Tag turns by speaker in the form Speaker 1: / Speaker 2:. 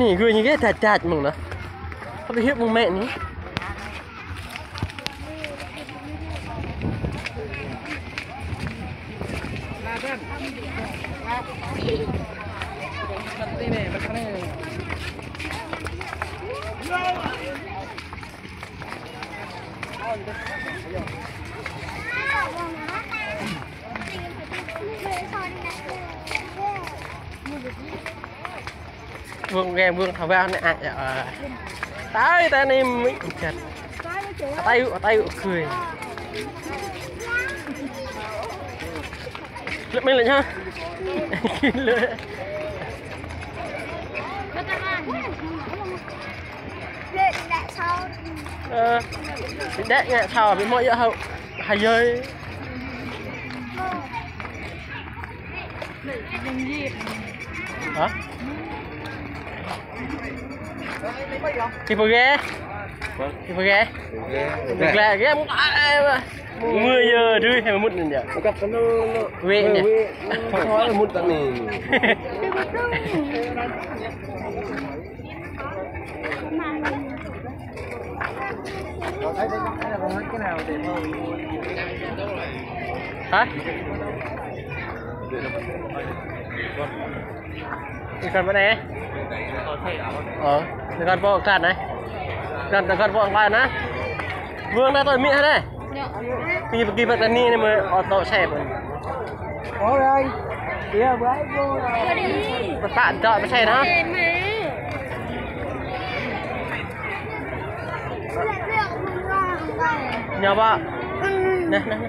Speaker 1: นี่คืออย่างงี้จัดจัดๆมึงน Vương game vương thảo vào này à à tay tay này mới chặt tay ở tay cười. Lên mình lại nhá. Lên ờ bị nhẹ thảo bị mọi giờ hậu. Hay ơi hả? Vừa ghé vừa ghé
Speaker 2: được
Speaker 1: là ghé một mười giờ rưỡi hay một giờ
Speaker 2: Nó cặp nó nó
Speaker 1: Quê nhỉ?
Speaker 2: Nói là muốn tận này
Speaker 1: hả? Đi con bên này? Ờ นะครันพ่อกัดนะกัดนะครันพ่อกัดนะเบื้องหน้าตัวมีให้ได้ปีบกีบปัตตานีในี่มือออโต้แช่ผม
Speaker 3: โอ้ยเดี๋ยวไว้กู
Speaker 1: ประสาทเจอะไม่ใช่นะเนี่ยว่า
Speaker 4: เ
Speaker 1: เนี่ยเนี่ย